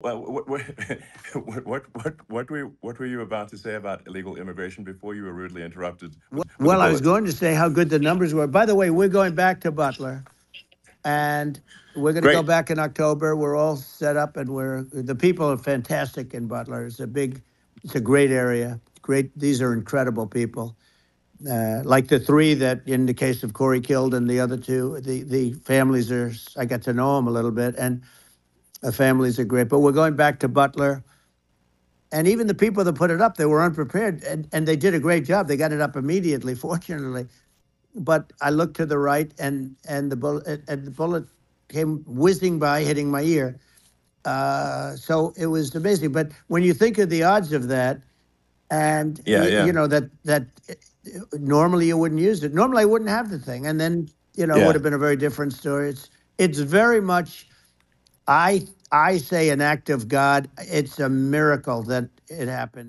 Well, what, what, what, what, were, what were you about to say about illegal immigration before you were rudely interrupted? Well, I was going to say how good the numbers were. By the way, we're going back to Butler, and we're going to go back in October. We're all set up, and we're the people are fantastic in Butler. It's a big, it's a great area. Great, these are incredible people. Uh, like the three that, in the case of Corey killed, and the other two, the the families are. I got to know them a little bit, and the families are great. But we're going back to Butler. And even the people that put it up, they were unprepared, and, and they did a great job. They got it up immediately, fortunately but I looked to the right, and and the bullet and the bullet came whizzing by, hitting my ear. Uh, so it was amazing. But when you think of the odds of that, and Yeah, y- yeah. you know that that normally you wouldn't use it. Normally I wouldn't have the thing, and then you know it would have been a very different story. It's it's very much. I I say an act of God. It's a miracle that it happened.